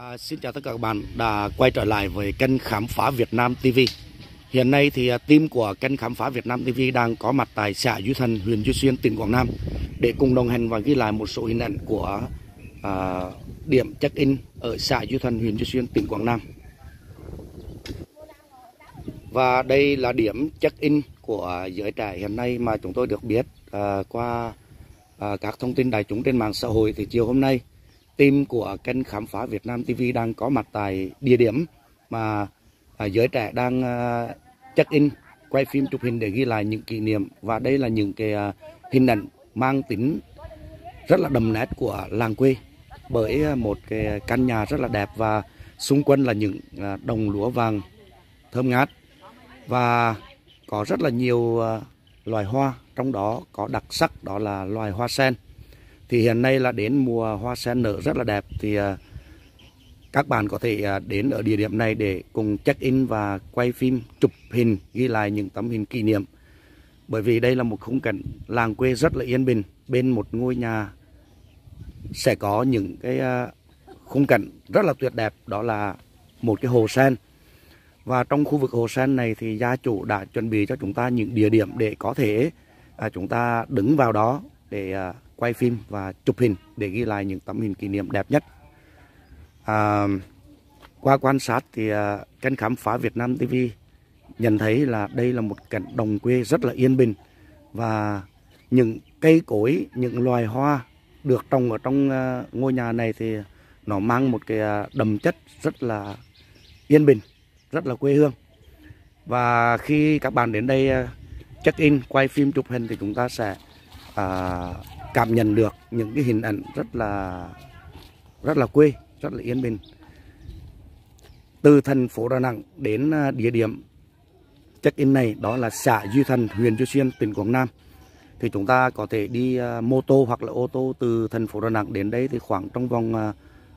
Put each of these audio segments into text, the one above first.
À, xin chào tất cả các bạn đã quay trở lại với kênh khám phá Việt Nam TV. Hiện nay thì à, team của kênh khám phá Việt Nam TV đang có mặt tại xã Duy Thần, huyện Duy Xuyên, tỉnh Quảng Nam để cùng đồng hành và ghi lại một số hình ảnh của à, điểm check-in ở xã Duy Thần, huyện Duy Xuyên, tỉnh Quảng Nam. Và đây là điểm check-in của giới trẻ hiện nay mà chúng tôi được biết à, qua à, các thông tin đại chúng trên mạng xã hội thì chiều hôm nay team của kênh khám phá Việt Nam TV đang có mặt tại địa điểm mà à, giới trẻ đang à, check in, quay phim chụp hình để ghi lại những kỷ niệm. Và đây là những cái à, hình ảnh mang tính rất là đậm nét của làng quê bởi một cái căn nhà rất là đẹp và xung quanh là những đồng lúa vàng thơm ngát. Và có rất là nhiều loài hoa, trong đó có đặc sắc đó là loài hoa sen thì hiện nay là đến mùa hoa sen nở rất là đẹp. Thì à, các bạn có thể à, đến ở địa điểm này để cùng check in và quay phim, chụp hình, ghi lại những tấm hình kỷ niệm. Bởi vì đây là một khung cảnh làng quê rất là yên bình. Bên một ngôi nhà sẽ có những cái à, khung cảnh rất là tuyệt đẹp. Đó là một cái hồ sen. Và trong khu vực hồ sen này thì gia chủ đã chuẩn bị cho chúng ta những địa điểm để có thể chúng ta đứng vào đó để quay phim và chụp hình để ghi lại những tấm hình kỷ niệm đẹp nhất. À, qua quan sát thì à, uh, kênh khám phá Việt Nam TV nhận thấy là đây là một cảnh đồng quê rất là yên bình và những cây cối, những loài hoa được trồng ở trong uh, ngôi nhà này thì nó mang một cái à, uh, đầm chất rất là yên bình, rất là quê hương. Và khi các bạn đến đây uh, check in, quay phim chụp hình thì chúng ta sẽ uh, cảm nhận được những cái hình ảnh rất là rất là quê, rất là yên bình. Từ thành phố Đà Nẵng đến à, địa điểm check-in này đó là xã Duy Thành, huyện Duy Xuyên, tỉnh Quảng Nam. Thì chúng ta có thể đi à, mô tô hoặc là ô tô từ thành phố Đà Nẵng đến đây thì khoảng trong vòng à,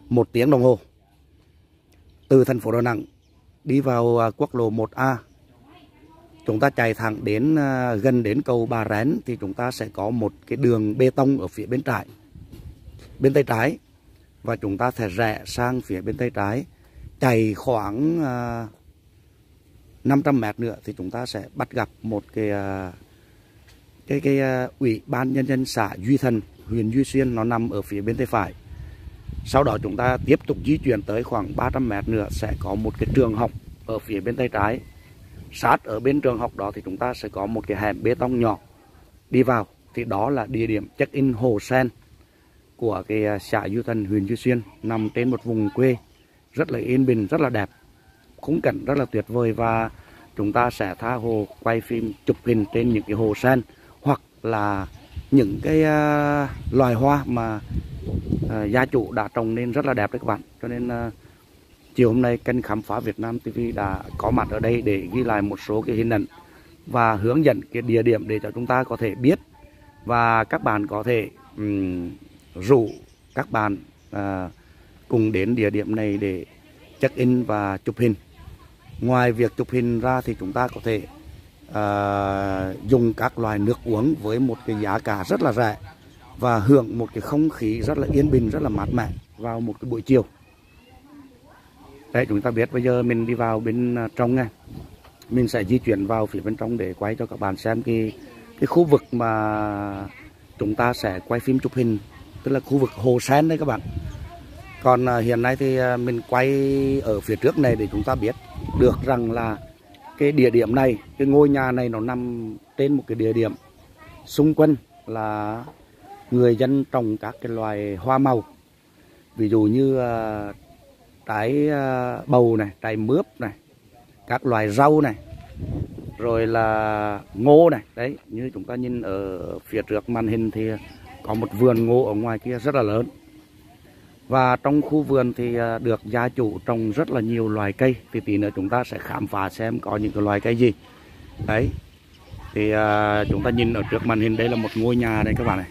một tiếng đồng hồ. Từ thành phố Đà Nẵng đi vào quốc lộ 1A chúng ta chạy thẳng đến à, gần đến cầu Bà Rén thì chúng ta sẽ có một cái đường bê tông ở phía bên trái, bên tay trái. Và chúng ta sẽ rẽ sang phía bên tay trái, chạy khoảng à, 500 mét nữa thì chúng ta sẽ bắt gặp một cái à, cái cái ủy ban nhân dân xã Duy Thần, huyện Duy Xuyên, nó nằm ở phía bên tay phải. Sau đó chúng ta tiếp tục di chuyển tới khoảng 300 mét nữa, sẽ có một cái trường học ở phía bên tay trái sát ở bên trường học đó thì chúng ta sẽ có một cái hẻm bê tông nhỏ. Đi vào thì đó là địa điểm check in hồ sen của cái à, xã Du Thần huyện Duy Xuyên nằm trên một vùng quê rất là yên bình rất là đẹp khung cảnh rất là tuyệt vời và chúng ta sẽ tha hồ quay phim chụp hình trên những cái hồ sen hoặc là những cái uh, loài hoa mà uh, gia chủ đã trồng nên rất là đẹp đấy các bạn. Cho nên uh, chiều hôm nay kênh khám phá Việt Nam TV đã có mặt ở đây để ghi lại một số cái hình ảnh và hướng dẫn cái địa điểm để cho chúng ta có thể biết và các bạn có thể um, rủ các bạn uh, cùng đến địa điểm này để check in và chụp hình. Ngoài việc chụp hình ra thì chúng ta có thể uh, dùng các loại nước uống với một cái giá cả rất là rẻ và hưởng một cái không khí rất là yên bình rất là mát mẻ vào một cái buổi chiều đấy, chúng ta biết bây giờ mình đi vào bên à, trong này mình sẽ di chuyển vào phía bên trong để quay cho các bạn xem cái cái khu vực mà chúng ta sẽ quay phim chụp hình, tức là khu vực hồ sen đấy các bạn. Còn à, hiện nay thì à, mình quay ở phía trước này để chúng ta biết được rằng là cái địa điểm này, cái ngôi nhà này nó nằm trên một cái địa điểm xung quanh là người dân trồng các cái loài hoa màu. Ví dụ như trái ờ, bầu này trái mướp này, các loài rau này, rồi là ngô này. Đấy, như chúng ta nhìn ở phía trước màn hình thì có một vườn ngô ở ngoài kia rất là lớn. Và trong khu vườn thì ờ, được gia chủ trồng rất là nhiều loài cây. Thì tí nữa chúng ta sẽ khám phá xem có những cái loài cây gì. Đấy, thì ờ, chúng ta nhìn ở trước màn hình, đây là một ngôi nhà đây các bạn này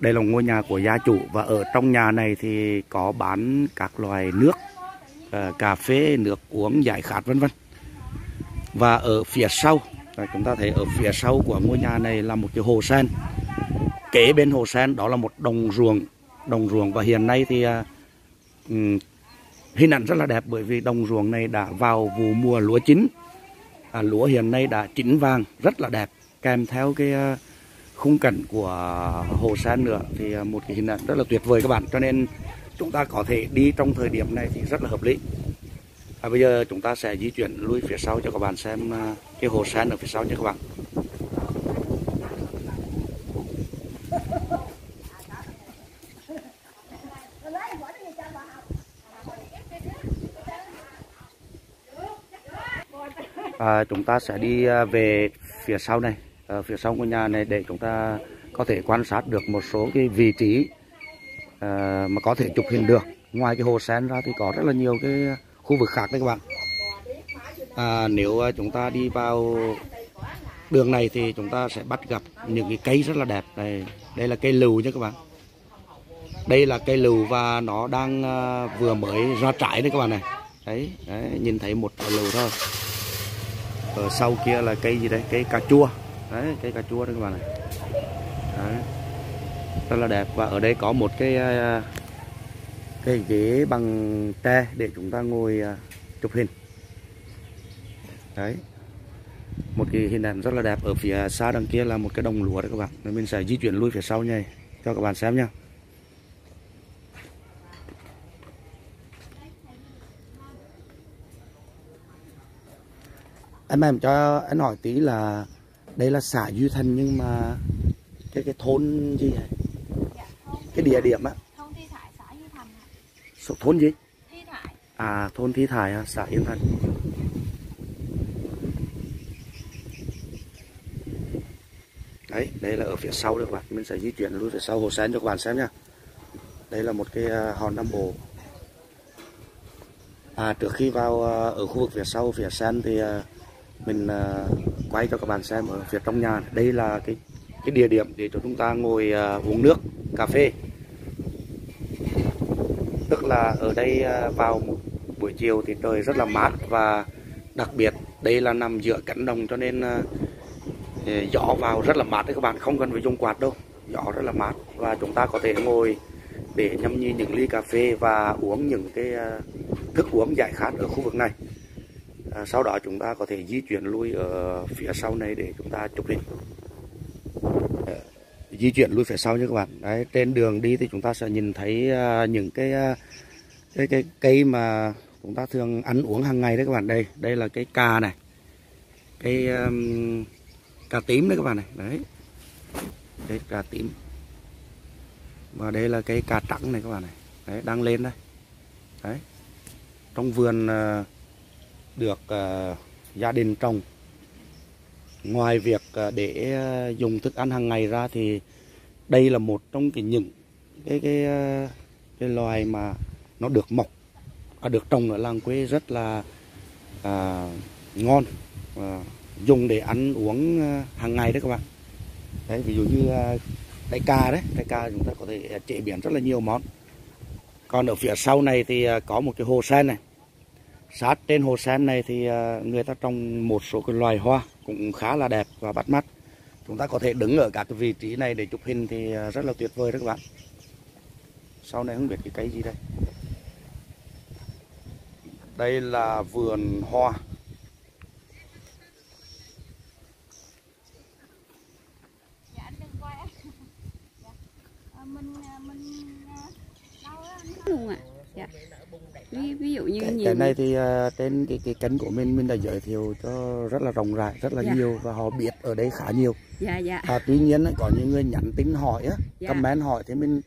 đây là ngôi nhà của gia chủ và ở trong nhà này thì có bán các loài nước ờ, cà phê nước uống giải khát vân vân. Và ở phía sau chúng ta thấy ở phía sau của ngôi nhà này là một cái hồ sen. Kế bên hồ sen đó là một đồng ruộng đồng ruộng. Và hiện nay thì à, hình ảnh rất là đẹp bởi vì đồng ruộng này đã vào vụ mùa lúa chín. À, lúa hiện nay đã chín vàng rất là đẹp kèm theo cái uh, khung cảnh của hồ sen nữa thì à, một cái hình ảnh rất là tuyệt vời các bạn. Cho nên chúng ta có thể đi trong thời điểm này thì rất là hợp lý. À, bây giờ chúng ta sẽ di chuyển lui phía sau cho các bạn xem à, cái hồ sen ở phía sau nha các bạn. À, chúng ta sẽ đi à, về phía sau này. Ờ, phía sau ngôi nhà này để chúng ta có thể quan sát được một số cái vị trí à, mà có thể chụp hình được. Ngoài cái hồ sen ra thì có rất là nhiều cái khu vực khác đấy các bạn. À, nếu ờ, chúng ta đi vào đường này thì chúng ta sẽ bắt gặp những cái cây rất là đẹp. Đây đây là cây lù nha các bạn. Đây là cây lù và nó đang vừa mới ra trái đấy các bạn này. Đấy, đấy nhìn thấy một lù thôi. Ở sau kia là cây gì đây? Cây cà chua đấy cây cà chua đây các bạn này. Đấy. rất là đẹp. Và ở đây có một cái à, cái ghế bằng tre để chúng ta ngồi à, chụp hình. Đấy. Một cái hình ảnh rất là đẹp. Ở phía xa đằng kia là một cái đồng lúa đấy các bạn. Nên mình sẽ di chuyển lui phía sau nha cho các bạn xem nha. Em em cho anh hỏi tí là đây là xã Duy Thành nhưng mà cái cái thôn gì vậy? cái địa điểm á? Thôn Thi Thải xã Duy Thành ạ. số thôn gì? Thi Thải. À thôn Thi Thải à, xã Yên Thành. Đấy đây là ở phía sau các bạn. Mình sẽ di chuyển lui phía sau hồ sen cho các bạn xem nha. Đây là một cái à, hòn nam bộ. À trước khi vào à, ở khu vực phía sau phía sen thì à, mình quay cho các bạn xem ở phía trong nhà. Đây là cái cái địa điểm để cho chúng ta ngồi uh, uống nước cà phê. Tức là ở đây uh, vào một buổi chiều thì trời rất là mát và đặc biệt đây là nằm giữa cánh đồng cho nên uh, gió vào rất là mát đấy các bạn không cần phải dùng quạt đâu. Gió rất là mát và chúng ta có thể ngồi để nhâm nhi những ly cà phê và uống những cái thức uống giải khát ở khu vực này à, sau đó chúng ta có thể di chuyển lui ở phía sau này để chúng ta chụp hình. Ờ, di chuyển lui phía sau nha các bạn. Đấy trên đường đi thì chúng ta sẽ nhìn thấy à, những cái à, cái cái cây mà chúng ta thường ăn uống hàng ngày đấy các bạn. Đây đây là cái cà này. Cái um, cà tím đấy các bạn này. Đấy. Đây cà tím. Và đây là cái cà trắng này các bạn này. Đấy đang lên đây. Đấy. Trong vườn uh, được uh, gia đình trồng. Ngoài việc uh, để uh, dùng thức ăn hàng ngày ra thì đây là một trong cái những cái cái uh, cái loài mà nó được mọc à, được trồng ở làng quê rất là à, ngon à, dùng để ăn uống hàng ngày đấy các bạn. Đấy ví dụ như uh, đại ca đấy đại ca chúng ta có thể chế biến rất là nhiều món. Còn ở phía sau này thì có một cái hồ sen này sát trên hồ sen này thì à, người ta trồng một số cái loài hoa cũng khá là đẹp và bắt mắt. Chúng ta có thể đứng ở các cái vị trí này để chụp hình thì à, rất là tuyệt vời đấy các bạn. Sau này không biết cái cây gì đây. Đây là vườn hoa. Dạ dạ. Mình à, mình à, đâu á anh luôn ạ dạ ví, ví dụ như cái, nhiều cái này thì à, trên cái cái kênh của mình mình đã giới thiệu cho rất là rộng rãi rất là Dạ. nhiều và họ biết ở đây khá nhiều dạ dạ à, tuy nhiên có những người nhắn tin hỏi á Dạ. comment hỏi thì mình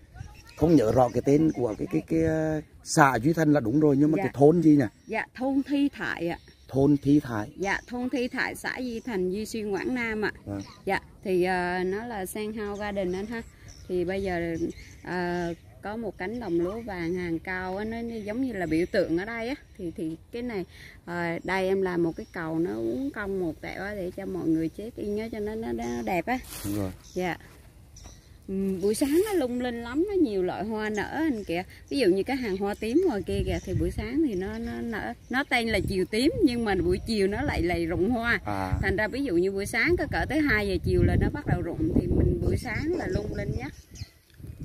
không nhớ rõ cái tên của cái cái cái à, xã Duy Thành là đúng rồi nhưng mà Dạ. cái thôn gì nhỉ dạ thôn thi thải ạ thôn Thi Thái dạ thôn thi thải xã Di Thành Duy Xuyên Quảng Nam ạ Vâng. dạ thì ờ, nó là sang house garden anh ha thì bây giờ ờ, có một cánh đồng lúa vàng hàng cao á, nó nó giống như là biểu tượng ở đây á. Thì thì cái này ờ, đây em làm một cái cầu nó uốn cong một tẹo á để cho mọi người check in á cho nó, nó nó đẹp á. Đúng rồi. Dạ. Ừm, buổi sáng nó lung linh lắm nó nhiều loại hoa nở anh kìa. Ví dụ như cái hàng hoa tím ngoài kia kìa thì buổi sáng thì nó nó nở. Nó tên là chiều tím nhưng mà buổi chiều nó lại lại rụng hoa. À. Thành ra ví dụ như buổi sáng có cỡ tới 2 giờ chiều là nó bắt đầu rụng thì mình buổi sáng là lung linh nhất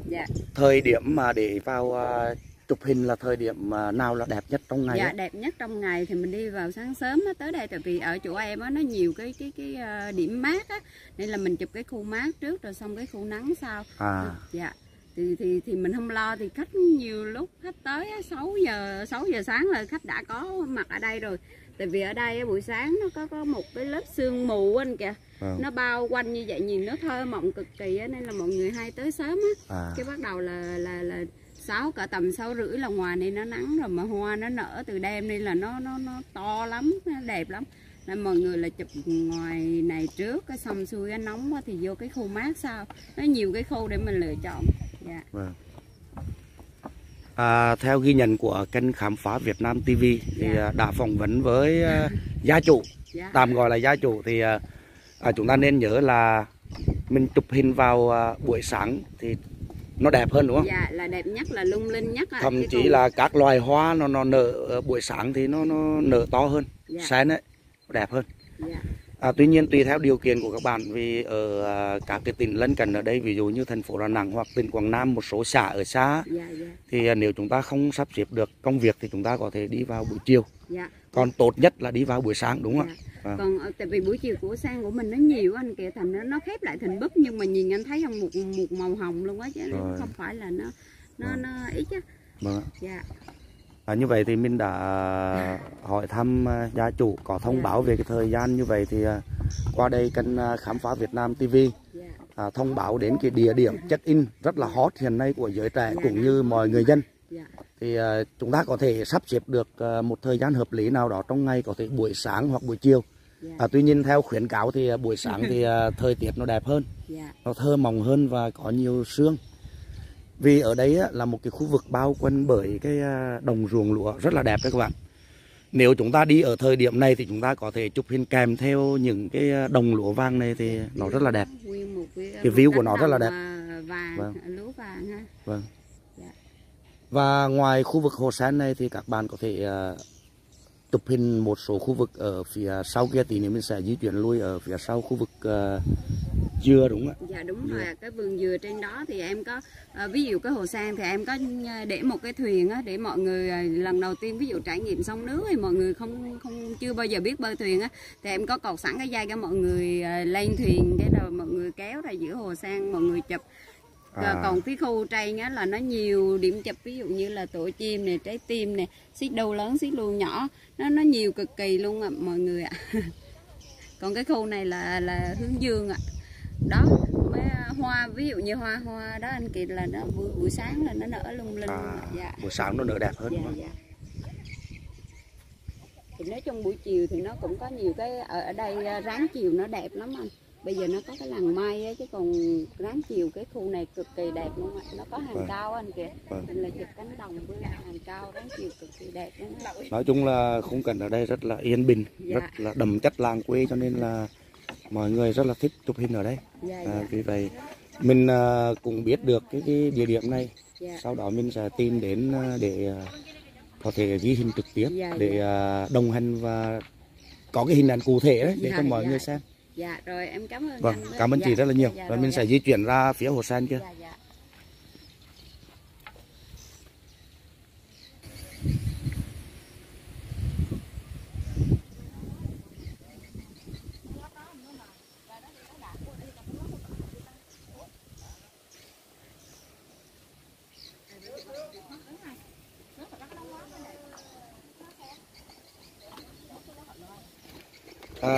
dạ. Thời điểm mà để vào à, chụp hình là thời điểm mà nào là đẹp nhất trong ngày dạ á? đẹp nhất trong ngày thì mình đi vào sáng sớm á, tới đây. Tại vì ở chỗ em á nó nhiều cái cái cái ờ, điểm mát á. Nên là mình chụp cái khu mát trước rồi xong cái khu nắng sau. À. Dạ. Thì thì thì mình không lo thì khách nhiều lúc khách tới á, 6 giờ 6 giờ sáng là khách đã có mặt ở đây rồi. Tại vì ở đây buổi sáng nó có có một cái lớp sương mù anh kìa vâng. nó bao quanh như vậy nhìn nó thơ mộng cực kỳ á, nên là mọi người hay tới sớm á. À. Cái bắt đầu là là là sáu cả tầm sáu rưỡi là ngoài này nó nắng rồi mà hoa nó nở từ đêm nên là nó nó nó to lắm nó đẹp lắm. Nên mọi người là chụp ngoài này trước cái xong xuôi cái nóng quá thì vô cái khu mát sau. Nó nhiều cái khu để mình lựa chọn. Dạ. Vâng. À, theo ghi nhận của kênh khám phá Việt Nam TV thì Dạ. à, đã phỏng vấn với à, gia chủ. Dạ. Tạm gọi là gia chủ thì à, chúng ta nên nhớ là mình chụp hình vào à, buổi sáng thì nó đẹp hơn đúng không? dạ là đẹp nhất là lung linh nhất ạ. Thậm chí còn- là các loài hoa nó nó nở buổi sáng thì nó nó nở to hơn, dạ, sen ấy nó đẹp hơn. dạ, À, tuy nhiên tùy theo điều kiện của các bạn vì ở à, các cái tỉnh lân cận ở đây ví dụ như thành phố Đà Nẵng hoặc tỉnh Quảng Nam một số xã ở xa dạ dạ thì à, nếu chúng ta không sắp xếp được công việc thì chúng ta có thể đi vào buổi chiều dạ còn tốt nhất là đi vào buổi sáng đúng không ạ. Vâng. còn ờ, tại vì buổi chiều của sang của mình nó nhiều anh kìa thành nó nó khép lại thành búp nhưng mà nhìn anh thấy không một một màu hồng luôn á chứ Rồi. không phải là nó nó Vâng. nó ít á Vâng dạ à, như vậy thì mình đã hỏi thăm à, gia chủ có thông Dạ. báo về cái thời gian như vậy thì à, qua đây kênh à, khám phá Việt Nam TV dạ à, thông báo đến cái địa điểm check in rất là hot hiện nay của giới trẻ cũng như mọi người dân thì à, chúng ta có thể sắp xếp được à, một thời gian hợp lý nào đó trong ngày có thể buổi sáng hoặc buổi chiều. Dạ. À, tuy nhiên theo khuyến cáo thì à, buổi sáng thì thời tiết nó đẹp hơn. Dạ. Nó thơ mộng hơn và có nhiều sương. Vì ở đây là một cái khu vực bao quanh bởi cái đồng ruộng lúa rất là đẹp đấy các bạn. Nếu chúng ta đi ở thời điểm này thì chúng ta có thể chụp hình kèm theo những cái đồng lúa vàng này thì nó rất là đẹp. Cái, view của nó rất là đẹp. Vâng. vâng. Dạ. Và ngoài khu vực hồ sen này thì các bạn có thể à, chụp hình một số khu vực ở phía sau kia. Thì mình sẽ di chuyển lui ở phía sau khu vực à, dưa đúng không ạ? Dạ đúng Dừa. rồi cái vườn dừa trên đó thì em có ờ, ví dụ cái hồ sang thì em có để một cái thuyền á để mọi người lần đầu tiên ví dụ trải nghiệm sông nước thì mọi người không không chưa bao giờ biết bơi thuyền á thì em có cột sẵn cái dây cho mọi người ờ, lên thuyền cái rồi mọi người kéo ra giữa hồ sang mọi người chụp À. Còn- phía khu trên á là nó nhiều điểm chụp ví dụ như là tổ chim này trái tim này xích đu lớn xích đu nhỏ. Nó nó nhiều cực kỳ luôn ạ mọi người ạ. Còn cái khu này là là hướng dương ạ. Đó mấy à, hoa ví dụ như hoa hoa đó anh kiệt là nó buổi, buổi sáng là nó nở lung linh à, dạ. buổi sáng nó nở đẹp hơn dạ dạ. Thì nói chung buổi chiều thì nó cũng có nhiều cái ở, ở đây à, ráng chiều nó đẹp lắm anh bây giờ nó có cái làng mây á chứ còn ráng chiều cái khu này cực kỳ đẹp luôn ạ nó có hàng Vâng. cao anh kìa Vâng. nên là chụp cánh đồng với hàng cao ráng chiều cực kỳ đẹp luôn nói chung là khung cảnh ở đây rất là yên bình Dạ. rất là đậm chất làng quê cho nên là mọi người rất là thích chụp hình ở đây dạ à, dạ vì vậy mình à, cũng biết được cái, cái địa điểm này dạ sau đó mình sẽ tìm đến à, để à, có thể ghi hình trực tiếp Dạ, để dạ. à, đồng hành và có cái hình ảnh cụ thể đấy để Dạ, cho mọi dạ. người xem dạ rồi em cảm ơn vâng anh cảm ơn chị dạ, rất là nhiều dạ, và rồi, mình dạ. sẽ di chuyển ra phía hồ sen kia dạ dạ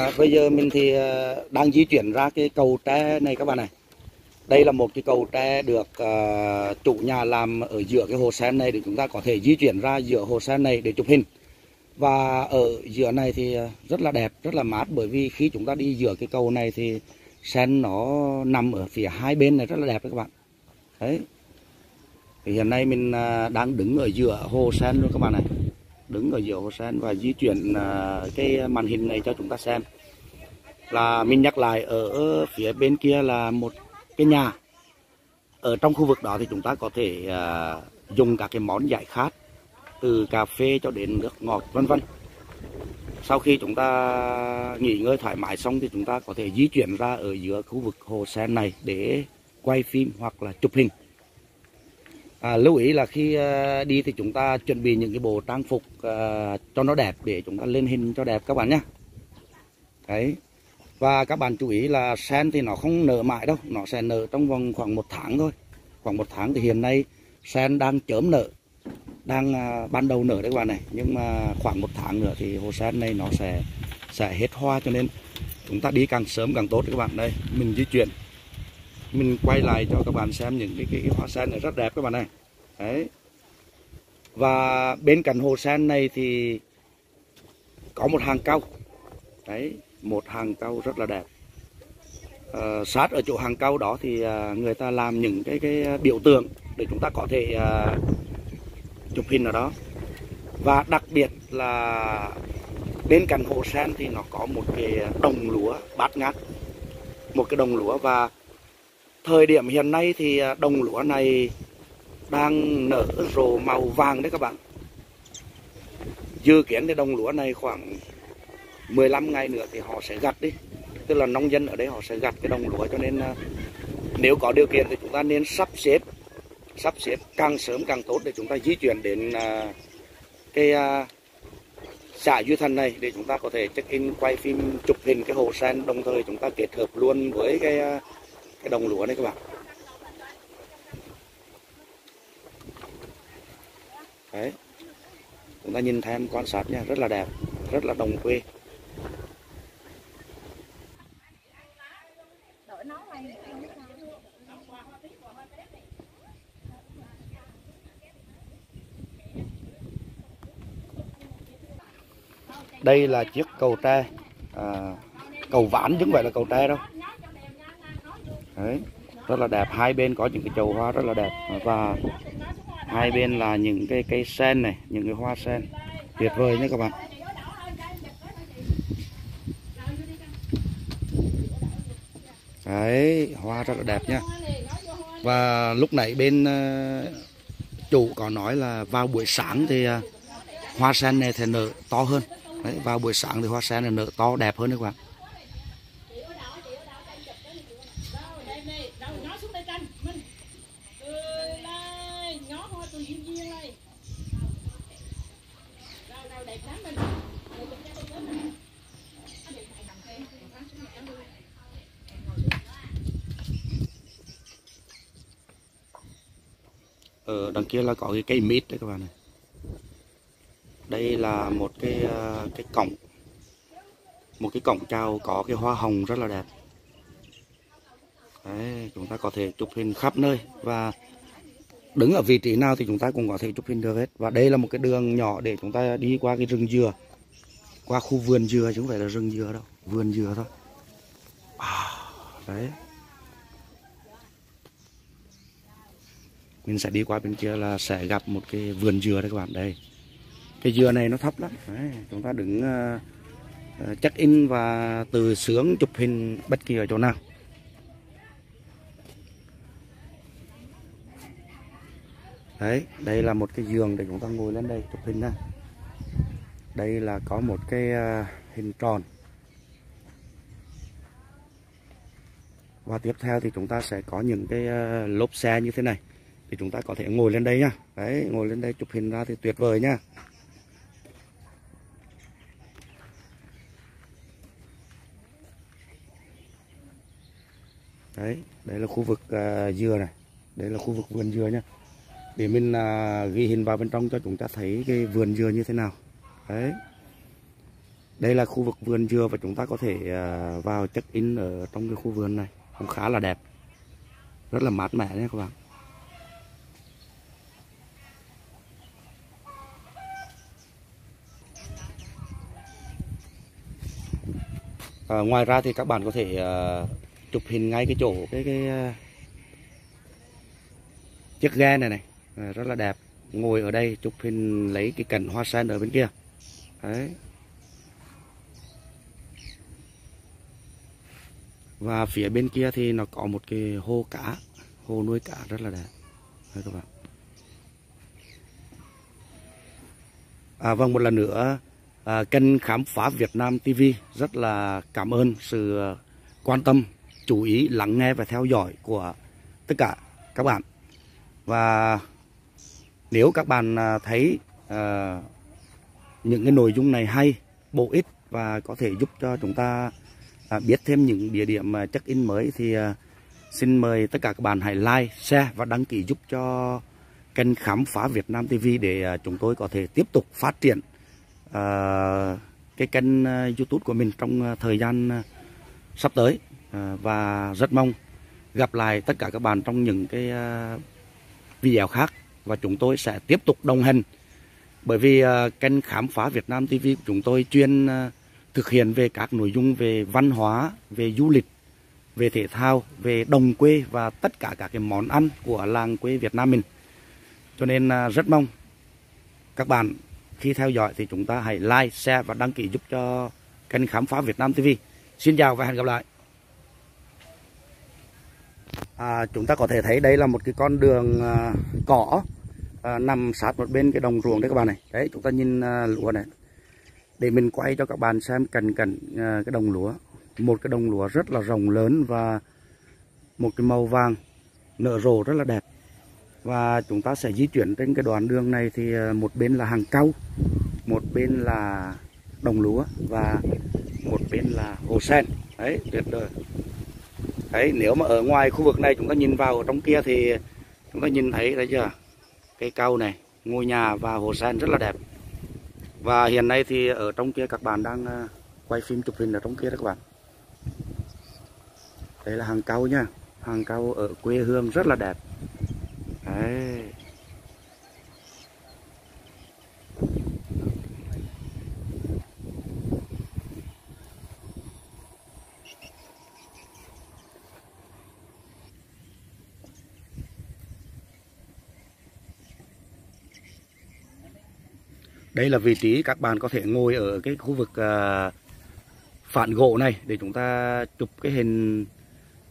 À, bây giờ mình thì ờ, đang di chuyển ra cái cầu tre này các bạn này. Đây là một cái cầu tre được uh, chủ nhà làm ở giữa cái hồ sen này để chúng ta có thể di chuyển ra giữa hồ sen này để chụp hình. Và ở giữa này thì ờ, rất là đẹp, rất là mát bởi vì khi chúng ta đi giữa cái cầu này thì sen nó nằm ở phía hai bên này rất là đẹp đấy các bạn. Đấy. Thì hiện nay mình đang đứng ở giữa hồ sen luôn các bạn này đứng ở giữa hồ sen và di chuyển à, cái màn hình này cho chúng ta xem. Là mình nhắc lại, ở phía bên kia là một cái nhà. Ở trong khu vực đó thì chúng ta có thể à, dùng các cái món giải khát, từ cà phê cho đến nước ngọt, vân vân. Sau khi chúng ta nghỉ ngơi thoải mái xong thì chúng ta có thể di chuyển ra ở giữa khu vực hồ sen này để quay phim hoặc là chụp hình à, lưu ý là khi uh, đi thì chúng ta chuẩn bị những cái bộ trang phục uh, cho nó đẹp để chúng ta lên hình cho đẹp các bạn nhé đấy. Và các bạn chú ý là sen thì nó không nở mãi đâu nó sẽ nở trong vòng khoảng một tháng thôi. Khoảng một tháng thì hiện nay sen đang chớm nở đang uh, ban đầu nở đấy các bạn này. Nhưng mà khoảng một tháng nữa thì hồ sen này nó sẽ sẽ hết hoa cho nên chúng ta đi càng sớm càng tốt các bạn. Đây mình di chuyển mình quay lại cho các bạn xem những cái, cái, cái hoa sen này rất đẹp các bạn này đấy. Và bên cạnh hồ sen này thì có một hàng cau. Đấy một hàng cau rất là đẹp. À, sát ở chỗ hàng cau đó thì à, người ta làm những cái cái biểu tượng để chúng ta có thể à, chụp hình ở đó. Và đặc biệt là bên cạnh hồ sen thì nó có một cái đồng lúa bát ngát. Một cái đồng lúa và thời điểm hiện nay thì à, đồng lúa này đang nở rộ màu vàng đấy các bạn. Dự kiến thì đồng lúa này khoảng 15 ngày nữa thì họ sẽ gặt đi. Tức là nông dân ở đây họ sẽ gặt cái đồng lúa cho nên à, nếu có điều kiện thì chúng ta nên sắp xếp sắp xếp càng sớm càng tốt để chúng ta di chuyển đến à, cái xã Duy Thành này để chúng ta có thể check in, quay phim, chụp hình cái hồ sen. Đồng thời chúng ta kết hợp luôn với cái cái đồng lúa này các bạn. Đấy. Chúng ta nhìn thêm quan sát nha rất là đẹp rất là đồng quê. Đây là chiếc cầu tre à, cầu vãn chứ không phải là cầu tre đâu. Đấy, rất là đẹp. Hai bên có những cái chậu hoa rất là đẹp. Và hai bên là những cái cây sen này những cái hoa sen. Tuyệt vời nhé các bạn. Đấy hoa rất là đẹp nha và lúc nãy bên ờ, chủ có nói là vào buổi sáng thì ờ, hoa sen này thì nở to hơn. Đấy, vào buổi sáng thì hoa sen này nở to đẹp hơn đấy các bạn. Ở đằng kia là có cái cây mít đấy các bạn này. Đây là một cái ờ, cái cổng. Một cái cổng chào có cái hoa hồng rất là đẹp. Đấy, chúng ta có thể chụp hình khắp nơi và đứng ở vị trí nào thì chúng ta cũng có thể chụp hình được hết. Và đây là một cái đường nhỏ để chúng ta đi qua cái rừng dừa. Qua khu vườn dừa chứ không phải là rừng dừa đâu vườn dừa thôi. À, đấy. Mình sẽ đi qua bên kia là sẽ gặp một cái vườn dừa đây các bạn đây. Cái dừa này nó thấp lắm. Đấy, chúng ta đứng uh, check in và từ sướng chụp hình bất kỳ ở chỗ nào. Đấy đây là một cái giường để chúng ta ngồi lên đây chụp hình nha. Đây là có một cái uh, hình tròn. Và tiếp theo thì chúng ta sẽ có những cái uh, lốp xe như thế này thì chúng ta có thể ngồi lên đây nha. Đấy ngồi lên đây chụp hình ra thì tuyệt vời nha. Đấy đây là khu vực uh, dừa này. Đây là khu vực vườn dừa nha. Để mình uh, ghi hình vào bên trong cho chúng ta thấy cái vườn dừa như thế nào. Đấy. Đây là khu vực vườn dừa và chúng ta có thể uh, vào check in ở trong cái khu vườn này. Cũng khá là đẹp. Rất là mát mẻ nha các bạn. À, ngoài ra thì các bạn có thể à, chụp hình ngay cái chỗ cái cái à, chiếc ghe này này. À, rất là đẹp. Ngồi ở đây chụp hình lấy cái cảnh hoa sen ở bên kia. Đấy. Và phía bên kia thì nó có một cái hồ cá hồ nuôi cá rất là đẹp. Đấy các bạn. À, vâng một lần nữa à, kênh khám phá Việt Nam TV rất là cảm ơn sự à, quan tâm chú ý lắng nghe và theo dõi của tất cả các bạn. Và nếu các bạn à, thấy à, những cái nội dung này hay bổ ích và có thể giúp cho chúng ta à, biết thêm những địa điểm à, check in mới thì à, xin mời tất cả các bạn hãy like share và đăng ký giúp cho kênh khám phá Việt Nam TV để chúng tôi có thể tiếp tục phát triển Ờ, cái kênh ờ, YouTube của mình trong ờ, thời gian sắp tới. Và rất mong gặp lại tất cả các bạn trong những cái video khác. Và chúng tôi sẽ tiếp tục đồng hành. Bởi vì kênh khám phá Việt Nam TV của chúng tôi chuyên thực hiện về các nội dung về văn hóa, về du lịch, về thể thao, về đồng quê và tất cả các cái món ăn của làng quê Việt Nam mình. Cho nên rất mong các bạn khi theo dõi thì chúng ta hãy like, share và đăng ký giúp cho kênh khám phá Việt Nam TV. Xin chào và hẹn gặp lại. À, chúng ta có thể thấy đây là một cái con đường à, cỏ à, nằm sát một bên cái đồng ruộng đấy các bạn này đấy chúng ta nhìn à, lúa này để mình quay cho các bạn xem cận cận à, cái đồng lúa một cái đồng lúa rất là rộng lớn và một cái màu vàng nở rộ rất là đẹp và chúng ta sẽ di chuyển trên cái đoạn đường này thì ờ, một bên là hàng cau, một bên là đồng lúa và một bên là hồ sen. Đấy, tuyệt vời. Đấy, nếu mà ở ngoài khu vực này chúng ta nhìn vào, ở trong kia thì chúng ta nhìn thấy đấy chưa? Cây cau này, ngôi nhà và hồ sen rất là đẹp. Và hiện nay thì ở trong kia các bạn đang ờ, quay phim chụp hình ở trong kia đó các bạn. Đây là hàng cau nha. Hàng cau ở quê hương rất là đẹp đấy đây là vị trí các bạn có thể ngồi ở cái khu vực à, phản gỗ này để chúng ta chụp cái hình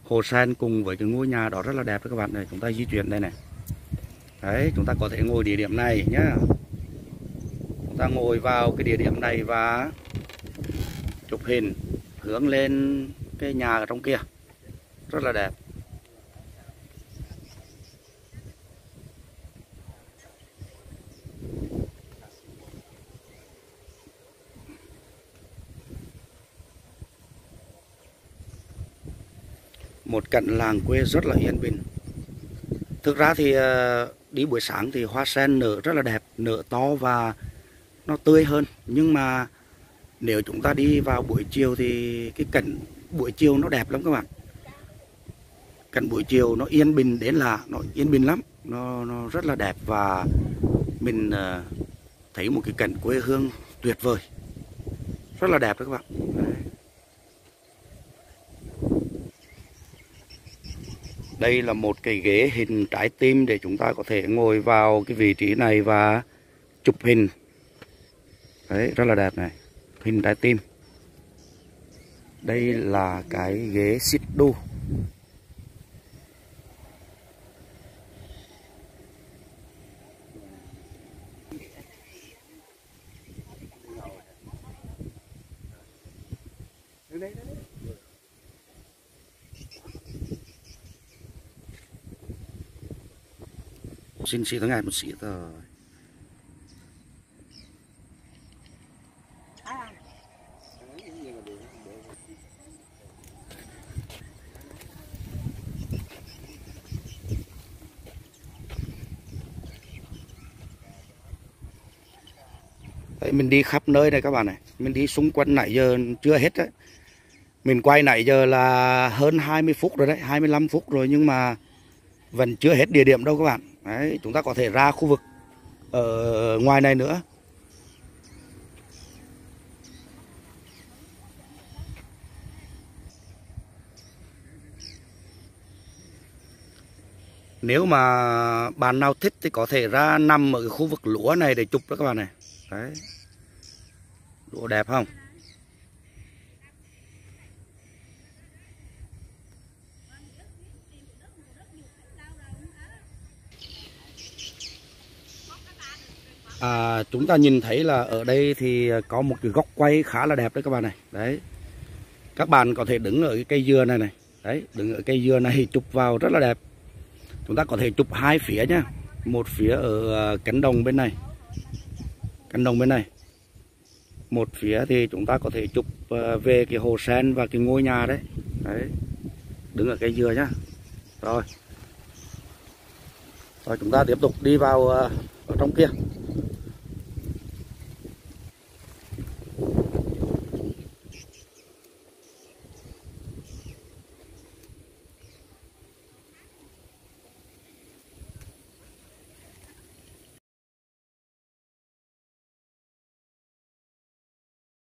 hồ sen cùng với cái ngôi nhà đó rất là đẹp các bạn này chúng ta di chuyển đây này đấy, chúng ta có thể ngồi địa điểm này nhá. Chúng ta ngồi vào cái địa điểm này và chụp hình, hướng lên cái nhà ở trong kia. Rất là đẹp. Một cận làng quê rất là yên bình. Thực ra thì ờ, đi buổi sáng thì hoa sen nở rất là đẹp, nở to và nó tươi hơn. Nhưng mà nếu chúng ta đi vào buổi chiều thì cái cảnh buổi chiều nó đẹp lắm các bạn. Cảnh buổi chiều nó yên bình đến là nó yên bình lắm, nó nó rất là đẹp và mình ờ, thấy một cái cảnh quê hương tuyệt vời. Rất là đẹp đó các bạn. Đấy. Đây là một cái ghế hình trái tim để chúng ta có thể ngồi vào cái vị trí này và chụp hình. Đấy, rất là đẹp này. Hình trái tim. Đây là cái ghế xích đu. Xin sĩ tới ngày một sĩ rồi. Đấy, mình đi khắp nơi này các bạn này. Mình đi xung quanh nãy giờ chưa hết đấy. Mình quay nãy giờ là hơn 20 phút rồi đấy 25 phút rồi nhưng mà vẫn chưa hết địa điểm đâu các bạn đấy, chúng ta có thể ra khu vực ở ngoài này nữa. Nếu mà bạn nào thích thì có thể ra nằm ở cái khu vực lúa này để chụp đó các bạn này. Đấy. Lúa đẹp không? à, chúng ta nhìn thấy là ở đây thì có một cái góc quay khá là đẹp đấy các bạn này. Đấy. Các bạn có thể đứng ở cái cây dừa này này. Đấy đứng ở cây dừa này chụp vào rất là đẹp. Chúng ta có thể chụp hai phía nhá. Một phía ở à, cánh đồng bên này. Cánh đồng bên này. Một phía thì chúng ta có thể chụp à, về cái hồ sen và cái ngôi nhà đấy. Đấy. Đứng ở cây dừa nhá. Rồi. Rồi chúng ta tiếp tục đi vào à, ở trong kia.